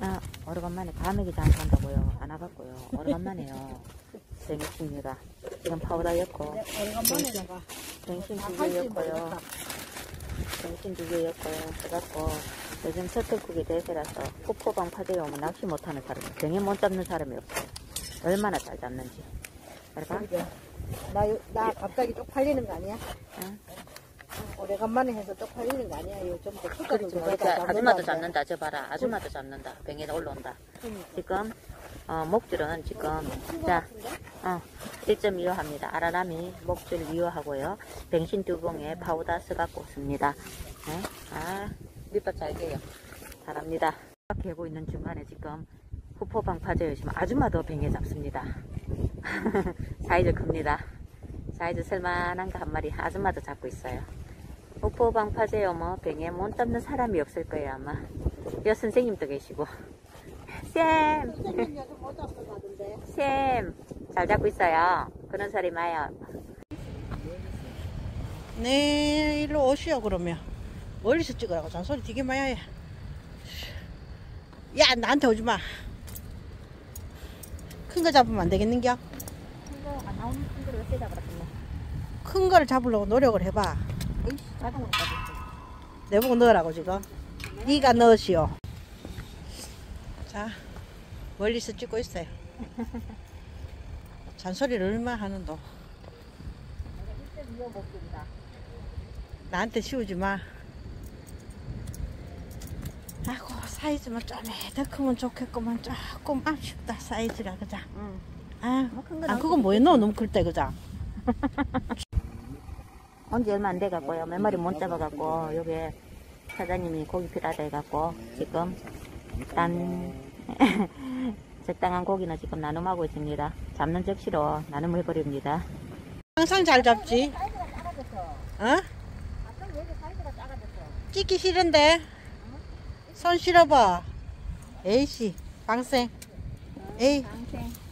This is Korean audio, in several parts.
아, 오래간만에 과메기 장사한다고요. 안 와봤고요. 오래간만에요. 재밌습니다. 지금 파우더 였고, 오래간만에 내가 뱅신 두개 할지 였고요. 모르겠다. 뱅신 두개 였고요. 그래갖고, 요즘 서틀쿡이 대세라서 후포방 파대에 오면 낚시 못하는 사람이, 병에 못 잡는 사람이 없어요. 얼마나 잘 잡는지. 그러게. 나, 요- 나 갑자기 쪽팔리는 거 아니야? 응? 오래간만에 해서 쪽팔리는 거 아니야? 요즘 또 그렇지, 축가도 그렇지. 아줌마도 잡는다. 저 봐라. 아줌마도 잡는다. 병에 올라온다. 지금 어, 목줄은 지금 자 어, 1.25 합니다. 아라라미 목줄 위호하고요. 뱅신 두 봉에 파우더 쓰갖고 씁니다. 네? 아 밑밥 잘 개요. 잘합니다. 개고 있는 중간에 지금 후포방 파져 열심히 아줌마도 뱅에 잡습니다. 사이즈 큽니다. 사이즈 쓸만한 거 한 마리 아줌마도 잡고 있어요. 후포방 파제요 뭐 뱅에 못 잡는 사람이 없을 거예요 아마. 여 선생님도 계시고 쌤. 쌤, 잘 잡고 있어요. 그런 소리 마요. 네, 일로 오시오, 그러면. 멀리서 찍으라고 잔소리 되게 해. 야, 나한테 오지 마. 큰 거 잡으면 안 되겠는겨? 이거 안 나오는 친구를 어떻게 잡았겠네. 큰 거를 잡으려고 노력을 해봐. 내보고 넣으라고 지금. 네가 넣으시오. 자, 멀리서 찍고 있어요. 잔소리를 얼마나 하는도. 나한테 씌우지 마. 아이고 사이즈만 좀에 더 크면 좋겠구만 조금 아쉽다 사이즈가 그자. 응. 아, 거아 그건 뭐였노 너무 클 때 그자. 온지 얼마 안 돼갖고요. 몇 마리 못 잡아갖고, 요게 사장님이 고기 필요하다 해갖고, 지금, 딴, 적당한 고기는 지금 나눔하고 있습니다. 잡는 적시로 나눔을 해버립니다. 항상 잘 잡지. 어? 찍기 싫은데. 손 실어봐. 에이씨, 방생. 에이,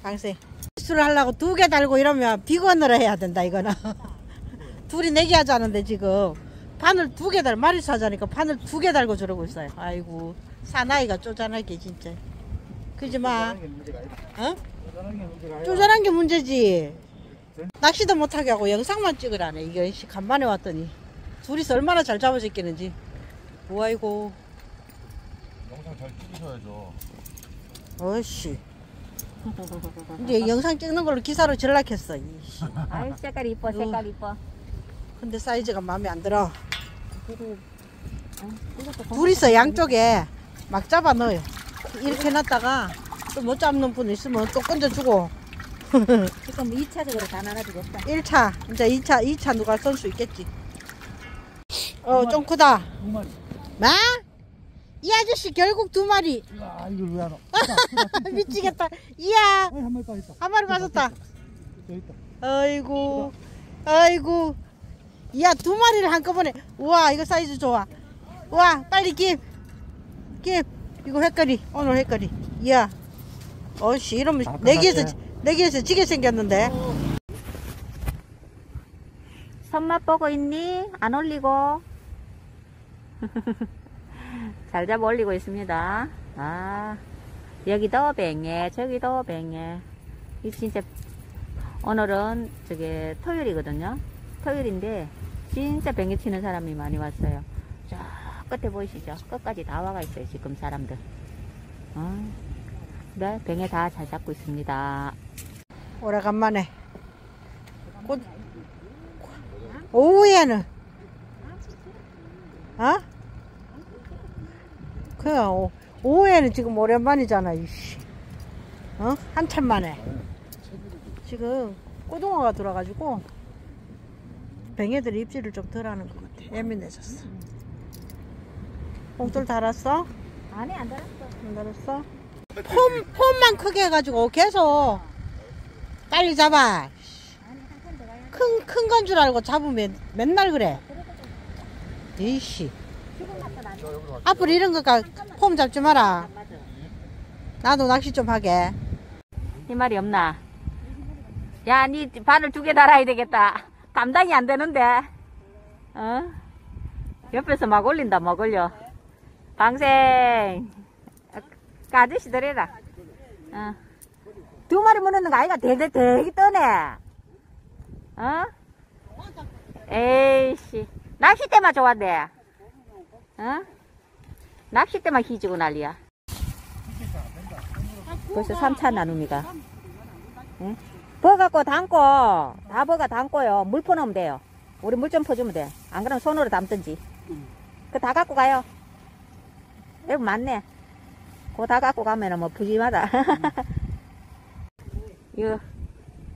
방생. 술 하려고 두 개 달고 이러면 비건으로 해야 된다 이거는. 둘이 내기 하자는데 지금 판을 두 개 달, 마리 사자니까 판을 두 개 달고 저러고 있어요. 아이고, 사나이가 쪼잔하게 진짜. 그지 마. 어? 쪼잔한 게 문제지. 낚시도 못하게 하고 영상만 찍으라네. 이게 씨, 간만에 왔더니. 둘이서 얼마나 잘 잡아졌겠는지. 오아이고, 영상 잘 찍으셔야죠. 어씨. 이제 영상 찍는 걸로 기사로 전락했어. 이씨. 아이, 색깔 이뻐, 색깔 이뻐. 근데 사이즈가 마음에 안 들어. 이것도 둘이서 양쪽에 막 잡아 넣어요. 이렇게 놨다가 또 못 잡는 분 있으면 또 건져주고. 지금 2차적으로 다 나눠주겠다. 1차, 이제 2차, 2차 누가 쏠 수 있겠지. 어, 좀 크다. 두 마리. 마? 이 아저씨 결국 두 마리. 아, 이걸 왜 하나? 미치겠다. 이야, 한 마리 더 있다. 한 마리 있다. 아이고, 아이고. 이야, 두 마리를 한꺼번에. 우와, 이거 사이즈 좋아. 우와, 빨리 김. 김. 이거 횟거리. 오늘 횟거리. 이야. 어씨, 이러면 아, 내기에서, 똑같아. 내기에서 지게 생겼는데. 손맛 보고 있니? 안 올리고. 잘 잡아 올리고 있습니다. 아, 여기도 뱅에, 저기도 뱅에. 이 진짜, 오늘은 저게 토요일이거든요. 토요일인데, 진짜 뱅에 치는 사람이 많이 왔어요. 저 끝에 보이시죠? 끝까지 다 와가 있어요, 지금 사람들. 어, 네, 뱅에 다 잘 잡고 있습니다. 오래간만에. 곧, 오후에는. 어? 그, 오, 오후에는 지금 오랜만이잖아, 이씨. 어? 한참 만에. 지금 꼬동어가 들어가지고, 뱅애들이 입질을 좀 덜 하는 것 같아. 예민해졌어. 봉돌 달았어? 안에 안 달았어. 안 달았어? 폼, 폼만 크게 해가지고 계속 빨리 잡아. 큰, 큰 건 줄 알고 잡으면 맨날 그래. 이씨. 앞으로 이런 거가 폼 잡지 마라. 나도 낚시 좀 하게. 이 말이 없나? 야, 니 바늘 두 개 달아야 되겠다. 감당이 안 되는데. 어? 옆에서 막 올린다, 막 올려. 방생. 그 아저씨 들이라. 어. 두 마리 물었는 거 아이가 되게 되게 떠네. 어? 에이씨. 낚싯대만 좋아한대. 어? 낚싯대만 희지고 난리야. 벌써 3차 나눔이가. 응? 버갖고 담고, 다 버가 담고요. 물 퍼놓으면 돼요. 우리 물 좀 퍼주면 돼. 안 그러면 손으로 담든지. 그다 갖고 가요. 여기 많네. 그거 다 갖고 가면 은 뭐 푸짐하다. 이거,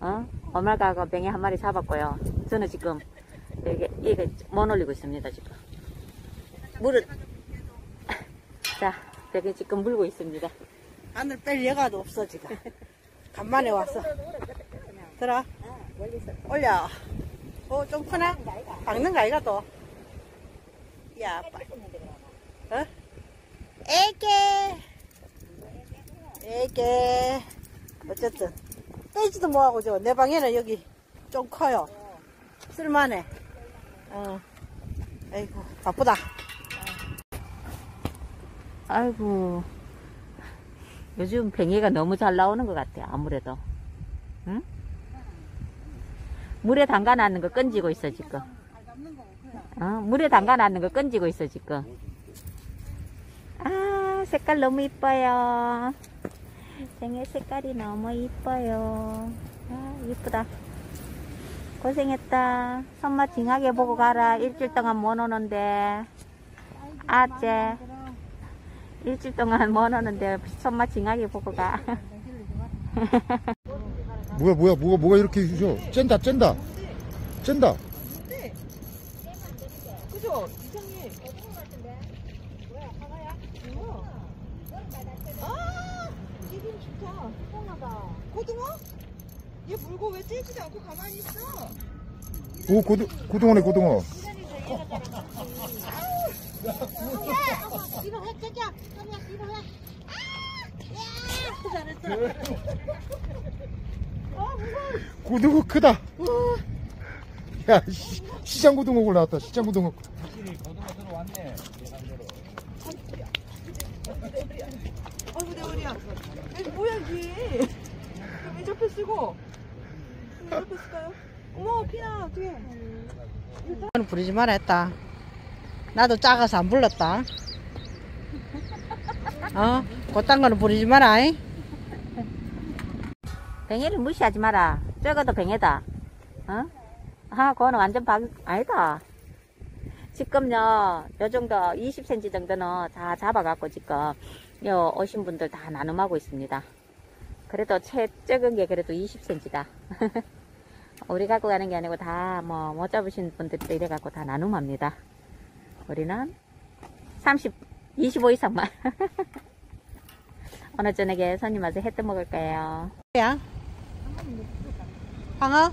어? 엄마가 뱅이 한 마리 잡았고요. 저는 지금, 이게, 이게 못 올리고 있습니다, 지금. 물을, 자, 뱅이 지금 물고 있습니다. 하늘 뺄 예가도 없어 지금. 간만에 왔어. 들어. 올려. 어, 좀 크네? 박는 거 아이가 또? 야, 빠. 어? 애게. 애게. 어쨌든. 빼지도 뭐하고 저. 내 방에는 여기 좀 커요. 쓸만해. 어. 아이고, 바쁘다. 아이고. 요즘 뱅이가 너무 잘 나오는 것 같아, 아무래도. 응? 물에 담가 놨는 거 끈지고 있어, 지금. 어, 물에 담가 놨는 거 끈지고 있어, 지금. 아, 색깔 너무 이뻐요. 뱅이 색깔이 너무 이뻐요. 아, 이쁘다. 고생했다. 손맛 징하게 보고 가라. 일주일 동안 못 오는데. 아재. 일주일 동안 못 오는데 손맛 징하게 보고 가. 뭐야 뭐야 뭐가 뭐가 이렇게 주셔 쨘다 쨘다 쨘다 그죠? 이상해. 아, 기분 좋다. 시원하다. 고등어? 얘 물고 왜 째지도 않고 가만히 있어? 오 고등 고등어네 고등어 이거 해. 아니야, 이거 해. 아! 잘했어. 고등어 크다 야 시, 시장 고등어 나왔다 시장 고등어 아이고, 내 머리야. 얘 뭐야, 이게? 왜 접혀 쓰고? 왜 접혀 쓸까요? 어머, 피나, 어떡해. 이거는 부리지 마라 했다. 나도 작아서 안 불렀다. 어? 그딴 거는 부리지 마라. 잉? 뱅이를 무시하지 마라. 적어도 뱅이다. 어? 아, 그거는 완전 박, 아니다. 지금요, 요 정도, 20cm 정도는 다 잡아갖고 지금, 요, 오신 분들 다 나눔하고 있습니다. 그래도 최 적은 게 그래도 20cm다. 우리 갖고 가는 게 아니고 다, 뭐, 못 잡으신 분들도 이래갖고 다 나눔합니다. 우리는 30, 25 이상만. 오늘 저녁에 손님 와서 해떠 먹을 거예요. 야? 황어?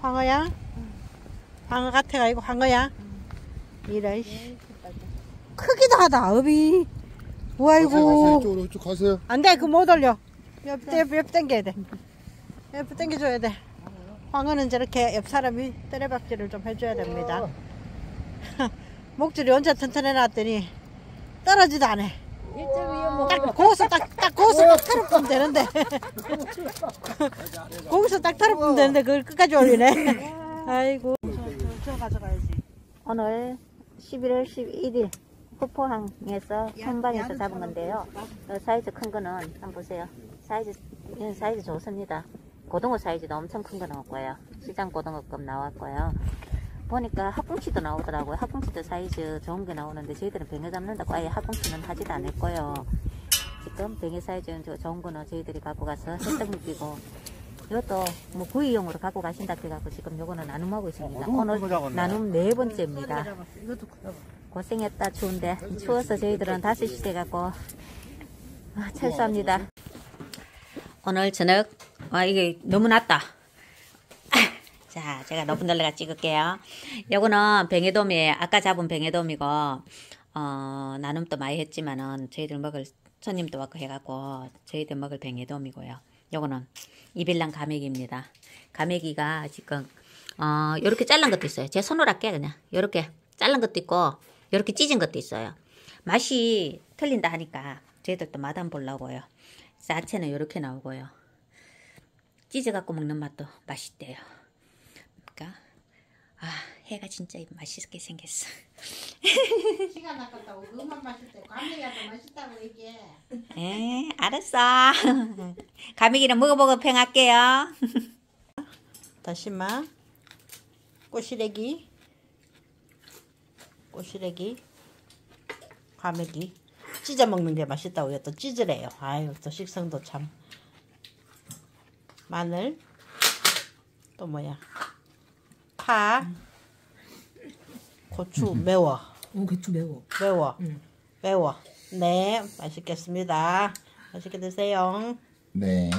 황어야? 황어 같아가 이거 황어야? 이래 씨. 크기도 하다 업이 우아이고 이쪽으로 이쪽 가세요 안돼 그못 올려 옆, 옆, 옆 당겨야 돼 옆 당겨줘야 돼 황어는 저렇게 옆 사람이 때려박질을 좀 해줘야 됩니다 목줄이 언제 튼튼해놨더니 떨어지도 않아 딱 거기서 딱, 딱 거기서 딱 털어보면 되는데 거기서 딱 털어보면 되는데 그걸 끝까지 올리네 아이고 저, 저, 저 가져가야지 오늘 11월 11일 후포항에서 선방에서 잡은 건데요. 어, 사이즈 큰 거는 한번 보세요. 사이즈 이건 사이즈 좋습니다. 고등어 사이즈도 엄청 큰 거 나왔고요. 시장 고등어급 나왔고요. 보니까 학꽁치도 나오더라고요. 학꽁치도 사이즈 좋은 게 나오는데 저희들은 뱅에 잡는다고 아예 학꽁치는 하지도 않을 거예요. 지금 뱅에 사이즈 저- 좋은 거는 저희들이 갖고 가서 회 떠 먹이고 이것도 뭐 구이용으로 갖고 가신다 해갖고 지금 요거는 나눔하고 있습니다. 오늘 나눔 네 번째입니다. 고생했다 추운데 추워서 저희들은 다섯 시 돼갖고 아, 철수합니다. 오늘 저녁 아 이게 너무 낮다. 자 제가 높은 데다가 찍을게요. 요거는 뱅에돔이에요. 아까 잡은 뱅에돔이고 어, 나눔도 많이 했지만은 저희들 먹을 손님도 왔고 해갖고 저희들 먹을 뱅에돔이고요. 요거는 이빌랑 가메기입니다. 가메기가 지금 어 요렇게 잘란 것도 있어요. 제 손으로 할게 그냥 요렇게 잘란 것도 있고 이렇게 찢은 것도 있어요. 맛이 틀린다 하니까 저희들도 맛안 보려고요. 야채는 이렇게 나오고요. 찢어갖고 먹는 맛도 맛있대요. 해가 진짜 맛있게 생겼어. 시간 아깝다고 그만 맛있대. 과메기가 더 맛있다고 얘기해. 에 알았어. 가미기는 먹어보고 평할게요. 다시마, 꼬시래기, 꼬시래기, 과메기. 찢어 먹는 게 맛있다고 요. 또 찢으래요. 아유, 또 식성도 참. 마늘, 또 뭐야? 파, 고추 매워, 어, 고추 매워. 매워, 응. 매워. 네, 맛있겠습니다. 맛있게 드세요. 네.